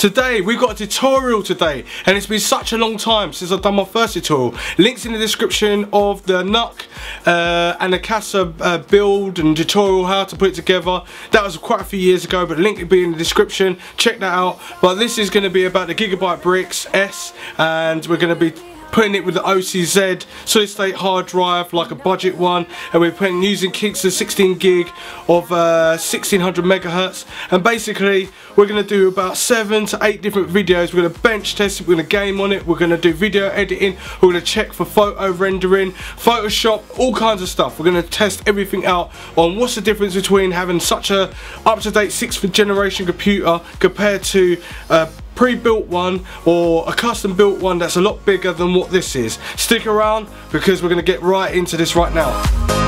Today we've got a tutorial today and it's been such a long time since I've done my first tutorial. Links in the description of the NUC uh, and the CASA uh, build and tutorial how to put it together. That was quite a few years ago but link will be in the description. Check that out. But this is going to be about the Gigabyte Brix S and we're going to be putting it with the OCZ solid state hard drive like a budget one. And we're putting using Kingston 16 gig of uh, 1600 megahertz. And basically we're going to do about seven to eight different videos. We're going to bench test it we're going to game on it we're going to do video editing we're going to check for photo rendering Photoshop all kinds of stuff. We're going to test everything out on what's the difference between having such a up-to-date sixth generation computer compared to uh, pre-built one or a custom built one that's a lot bigger than what this is. Stick around because we're going to get right into this right now.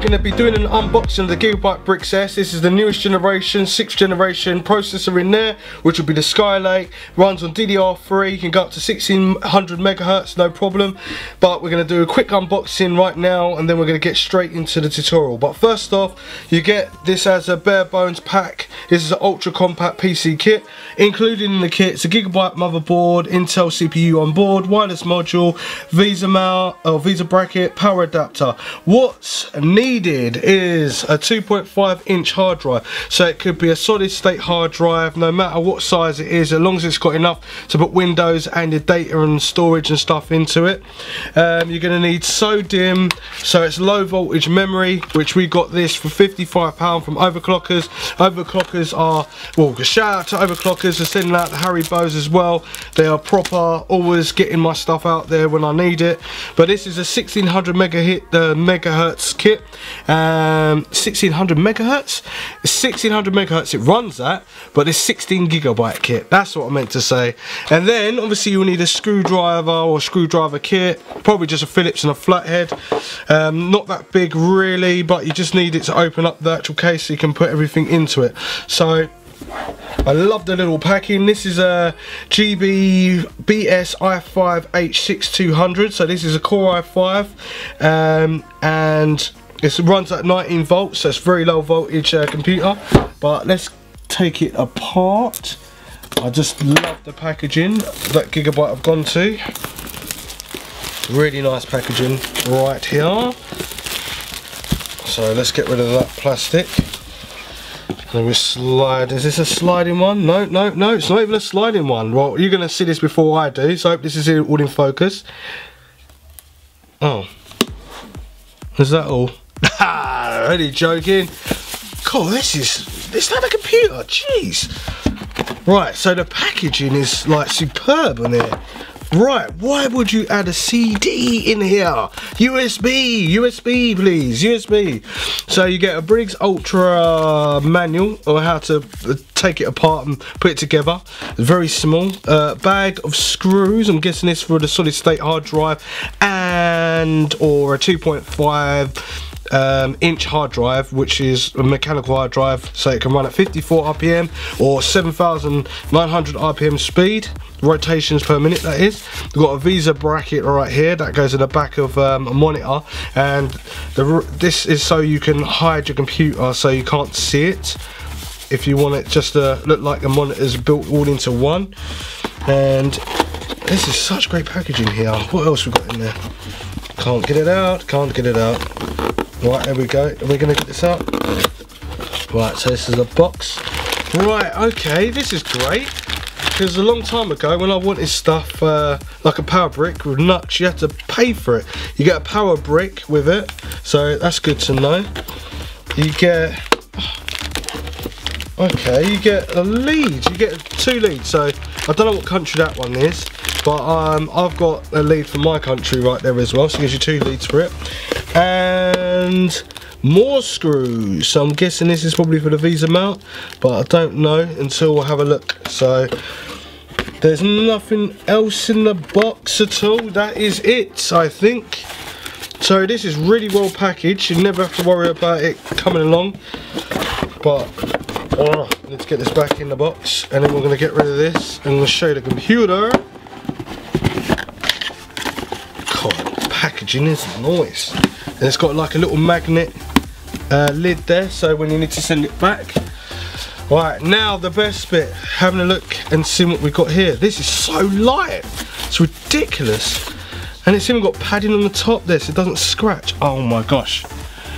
Going to be doing an unboxing of the Gigabyte Brix S. This is the newest generation, 6th generation processor in there, which will be the Skylake. Runs on DDR3, you can go up to 1600 megahertz, no problem. But we're going to do a quick unboxing right now, and then we're going to get straight into the tutorial. But first off, you get this as a bare bones pack. This is an ultra compact PC kit. Included in the kit, it's a Gigabyte motherboard, Intel CPU on board, wireless module, VESA mount, or VESA bracket, power adapter. What's needed is a 2.5 inch hard drive. So it could be a solid state hard drive no matter what size it is as long as it's got enough to put windows and your data and storage and stuff into it. Um, you're going to need SODIMM so it's low voltage memory which we got this for 55 pound from overclockers. Overclockers are well shout out to overclockers for sending out the Harry Bows as well. They are proper always getting my stuff out there when I need it. But this is a 1600 mega hit, uh, megahertz kit um, 1600 megahertz 1600 megahertz it runs that but it's 16 gigabyte kit that's what I meant to say and then obviously you'll need a screwdriver or screwdriver kit probably just a Phillips and a flathead um, not that big really but you just need it to open up the actual case so you can put everything into it so I love the little packing. This is a GB BS i5 H6200. So this is a Core i5 um, and it runs at 19 volts, so it's very low voltage uh, computer. But let's take it apart. I just love the packaging that Gigabyte have gone to. Really nice packaging right here. So let's get rid of that plastic. Then we slide. Is this a sliding one? No, no, no. It's not even a sliding one. Well, you're going to see this before I do. So I hope this is all in focus. Oh. Is that all? only joking. Cool, this is, this not a computer, jeez. Right, so the packaging is like superb on there. Right, why would you add a CD in here? USB, USB please, USB. So you get a Brix Ultra manual or how to uh, take it apart and put it together. Very small. Uh, bag of screws, I'm guessing this for the solid state hard drive and or a 2.5 um, inch hard drive which is a mechanical hard drive so it can run at 54 rpm or 7900 rpm speed rotations per minute that is. We've got a VESA bracket right here that goes in the back of um, a monitor and the, this is so you can hide your computer so you can't see it. If you want it just to look like the monitor's built all into one. And this is such great packaging here. What else we got in there? Can't get it out can't get it out Right, here we go. Are we going to get this out? Right, so this is a box. Right, okay, this is great. Because a long time ago, when I wanted stuff uh, like a power brick with NUCs, you had to pay for it. You get a power brick with it, so that's good to know. You get Okay, you get a lead. You get two leads. So I don't know what country that one is, but um, I've got a lead for my country right there as well. So it gives you two leads for it and more screws so I'm guessing this is probably for the VESA mount but I don't know until we'll have a look so there's nothing else in the box at all that is it I think So this is really well packaged. You never have to worry about it coming along. But oh, let's get this back in the box and then we're going to get rid of this and we'll show you the computer. God, packaging is nice. And it's got like a little magnet uh, lid there so when you need to send it back Right, now the best bit, having a look and seeing what we've got here. This is so light, it's ridiculous. And it's even got padding on the top there so it doesn't scratch. Oh my gosh,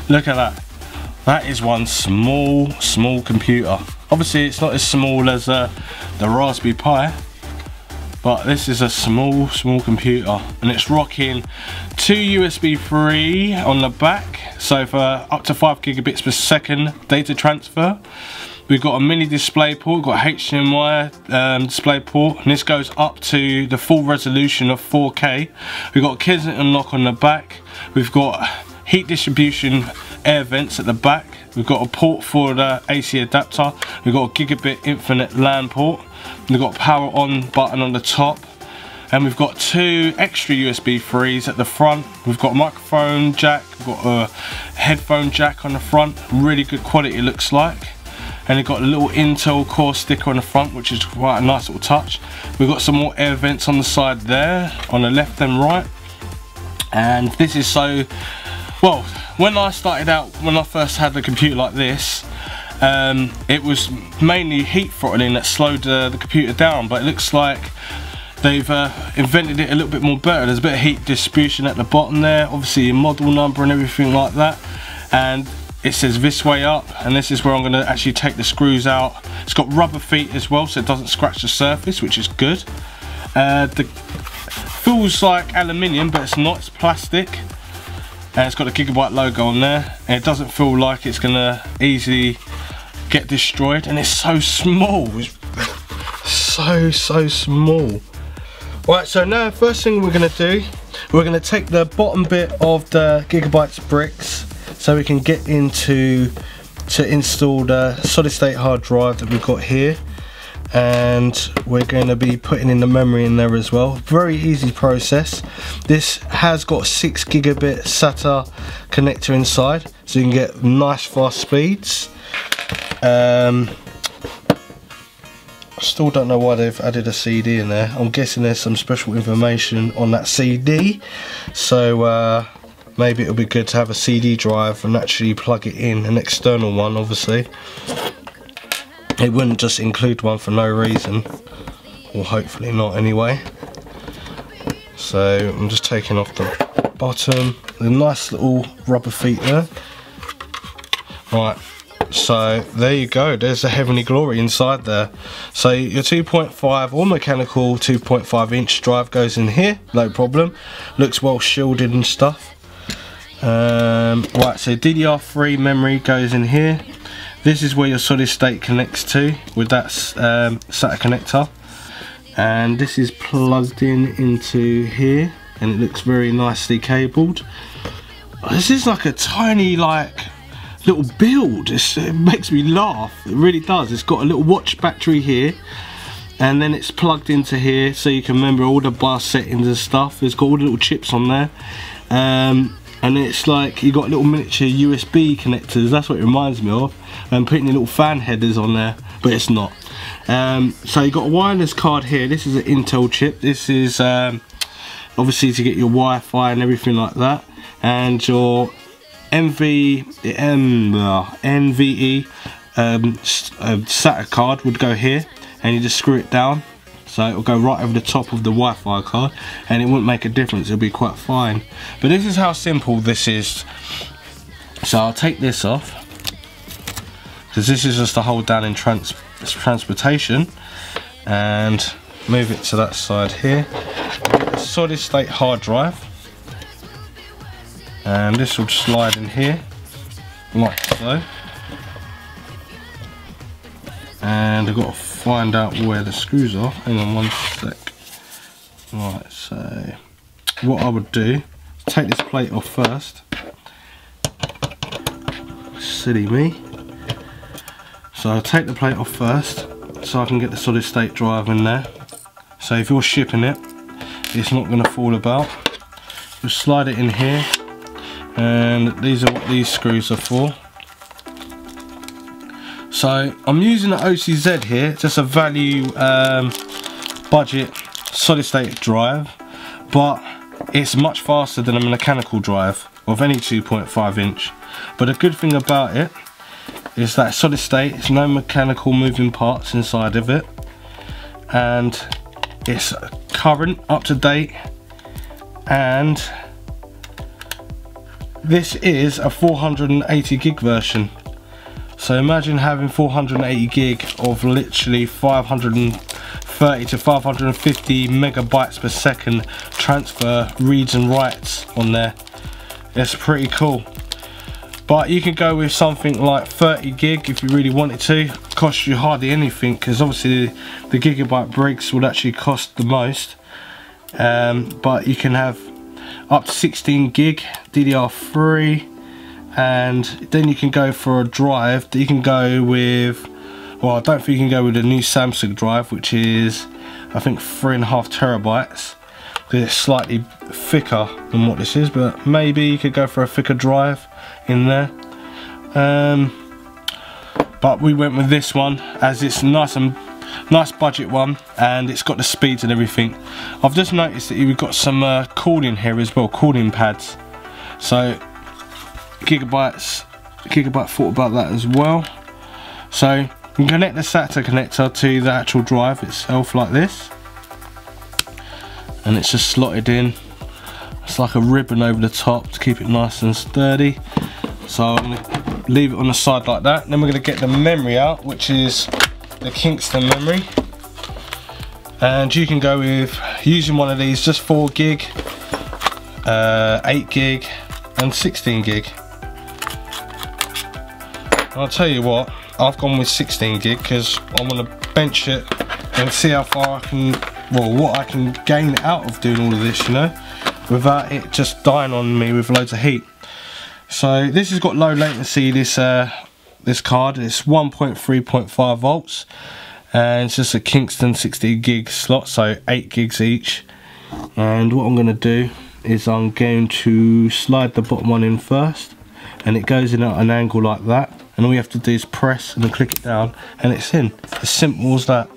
look at that. That is one small, small computer. Obviously it's not as small as uh, the Raspberry Pi, but this is a small, small computer and it's rocking two USB 3 on the back, so for up to 5 gigabits per second data transfer. We've got a mini display port, got HDMI um, display port, and this goes up to the full resolution of 4K. We've got Kensington lock on the back. We've got heat distribution air vents at the back. We've got a port for uh, the AC adapter. We've got a gigabit infinite LAN port. We've got power on button on the top. And we've got two extra USB 3s at the front. We've got a microphone jack, we've got a headphone jack on the front. Really good quality it looks like and it got a little Intel core sticker on the front which is quite a nice little touch we've got some more air vents on the side there on the left and right and this is so well when I started out when I first had the computer like this um, it was mainly heat throttling that slowed uh, the computer down but it looks like they've uh, invented it a little bit more better. There's a bit of heat distribution at the bottom there obviously your model number and everything like that and it says this way up and this is where I'm going to actually take the screws out. It's got rubber feet as well so it doesn't scratch the surface which is good. Uh, the feels like aluminium but it's not it's plastic and it's got the gigabyte logo on there. And it doesn't feel like it's to easily get destroyed. And it's so small. It's so so small. Right so now first thing we're to do we're to take the bottom bit of the gigabytes Brix so we can get into to install the solid state hard drive that we've got here and we're going to be putting in the memory in there as well. Very easy process. This has got 6 gigabit SATA connector inside so you can get nice fast speeds. Um, still don't know why they've added a CD in there. I'm guessing there's some special information on that CD so uh, maybe it'll be good to have a CD drive and actually plug it in, an external one obviously. It wouldn't just include one for no reason, or hopefully not anyway. So I'm just taking off the bottom, the nice little rubber feet there. Right, so there you go, there's the Heavenly Glory inside there. So your 2.5 or mechanical 2.5 inch drive goes in here, no problem. Looks well shielded and stuff. Um, right, so DDR3 memory goes in here. This is where your solid state connects to with that um, SATA connector. And this is plugged in into here and it looks very nicely cabled. This is like a tiny like little build. It's, it makes me laugh. It really does. It's got a little watch battery here and then it's plugged into here so you can remember all the BIOS settings and stuff. It's got all the little chips on there. Um, and it's like you got little miniature USB connectors that's what it reminds me of and putting the little fan headers on there but it's not. Um, so you got a wireless card here this is an Intel chip this is um, obviously to get your Wi-Fi and everything like that and your MV, M, uh, NVE um, uh, SATA card would go here and you just screw it down so it'll go right over the top of the Wi-Fi card and it won't make a difference. It'll be quite fine. But this is how simple this is. So I'll take this off because this is just to hold down in trans transportation and move it to that side here. Solid state hard drive. And this will slide in here like so. And I've got to find out where the screws are. Hang on one sec. Right so what I would do take this plate off first. Silly me. So I'll take the plate off first so I can get the solid state drive in there. So if you're shipping it it's not going to fall about. Just slide it in here and these are what these screws are for so I'm using an OCZ here just a value um, budget solid state drive but it's much faster than a mechanical drive of any 2.5 inch. But a good thing about it is that solid state it's no mechanical moving parts inside of it and it's current up to date and this is a 480 gig version so imagine having 480 gig of literally 530 to 550 megabytes per second transfer reads and writes on there. It's pretty cool. But you can go with something like 30 gig if you really wanted to. Cost you hardly anything because obviously the, the, gigabyte Brix would actually cost the most. Um, but you can have up to 16 gig DDR3 and then you can go for a drive you can go with well I don't think you can go with a new Samsung drive which is I think three and a half terabytes. Because it's slightly thicker than what this is but maybe you could go for a thicker drive in there. Um, but we went with this one as it's nice and nice budget one and it's got the speeds and everything. I've just noticed that you've got some uh, cooling here as well cooling pads. So gigabytes gigabyte thought about that as well. So you connect the SATA connector to the actual drive itself like this. And it's just slotted in. It's like a ribbon over the top to keep it nice and sturdy. So I'm to leave it on the side like that. Then we're to get the memory out which is the Kingston memory. And you can go with using one of these just 4 gig uh, 8 gig and 16 gig I'll tell you what I've gone with 16 gig because I want to bench it and see how far I can well what I can gain out of doing all of this you know without it just dying on me with loads of heat. So this has got low latency this uh, this card. It's 1.3.5 volts and it's just a Kingston 60 gig slot so 8 gigs each. And what I'm going to do is I'm going to slide the bottom one in first and it goes in at an angle like that and all you have to do is press and click it down and it's in. As simple as that.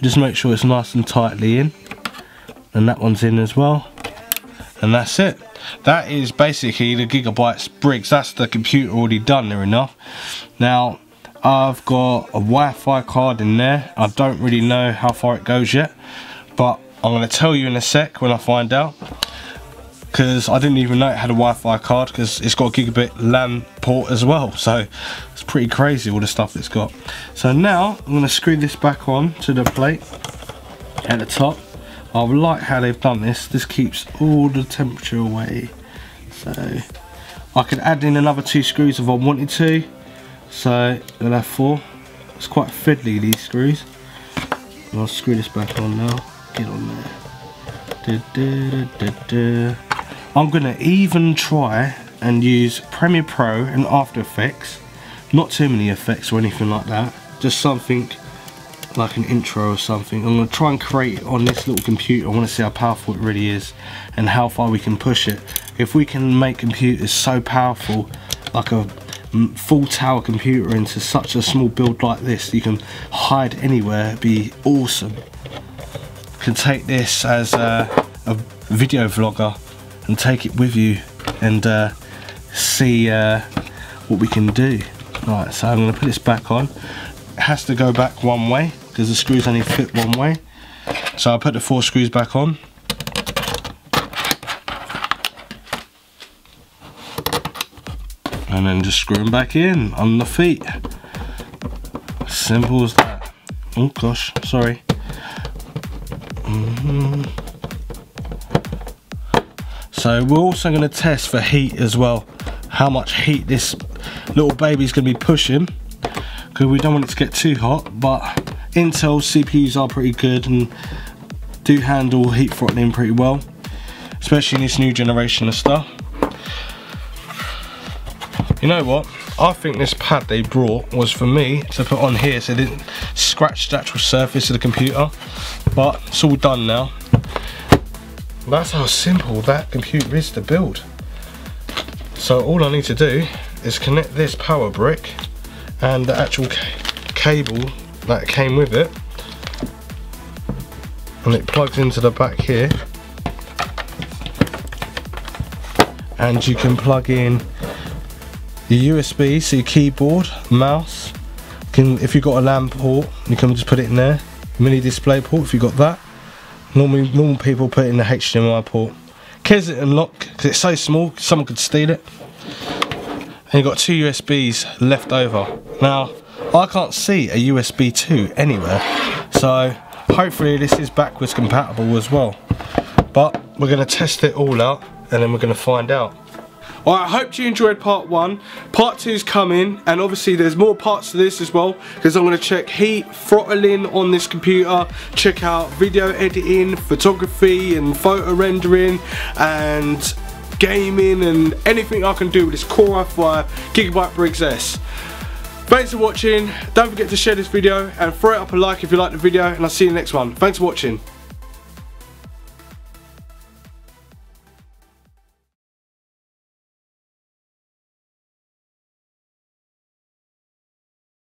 Just make sure it's nice and tightly in. And that one's in as well. And that's it. That is basically the gigabytes Brix. That's the computer already done there enough. Now I've got a Wi-Fi card in there. I don't really know how far it goes yet but I'm going to tell you in a sec when I find out because I didn't even know it had a Wi-Fi card because it's got a gigabit LAN port as well. So it's pretty crazy all the stuff it's got. So now I'm going to screw this back on to the plate at the top. I like how they've done this. This keeps all the temperature away. So I could add in another two screws if I wanted to. So I'll have four. It's quite fiddly these screws. I'll screw this back on now. Get on there. Da, da, da, I'm gonna even try and use Premiere Pro and After Effects. Not too many effects or anything like that. Just something like an intro or something. I'm going to try and create it on this little computer. I want to see how powerful it really is and how far we can push it. If we can make computers so powerful like a full tower computer into such a small build like this you can hide anywhere It'd be awesome. Can take this as a, a video vlogger and take it with you and uh, see uh, what we can do. Right, so I'm going to put this back on. It has to go back one way because the screws only fit one way. So I put the four screws back on. And then just screw them back in on the feet. Simple as that. Oh gosh, sorry. Mm -hmm. So we're also going to test for heat as well. How much heat this little baby's going to be pushing. Because we don't want it to get too hot. But Intel CPUs are pretty good and do handle heat throttling pretty well. Especially in this new generation of stuff. You know what? I think this pad they brought was for me to put on here so it didn't scratch the actual surface of the computer. But it's all done now. That's how simple that computer is to build. So all I need to do is connect this power brick and the actual ca cable that came with it and it plugs into the back here and you can plug in your USB, so your keyboard, mouse. Can if you've got a LAN port, you can just put it in there. Mini display port if you've got that. Normally, normal people put in the HDMI port. Cares it unlock because it's so small, someone could steal it. And you've got two USBs left over. Now, I can't see a USB 2 anywhere, so hopefully this is backwards compatible as well. But we're going to test it all out and then we're going to find out. Alright, I hope you enjoyed part one. Part two is coming, and obviously there's more parts to this as well, because I'm going to check heat, throttling on this computer, check out video editing, photography, and photo rendering, and gaming, and anything I can do with this Core i5 Gigabyte Brix S. Thanks for watching, don't forget to share this video, and throw it up a like if you like the video, and I'll see you in the next one. Thanks for watching.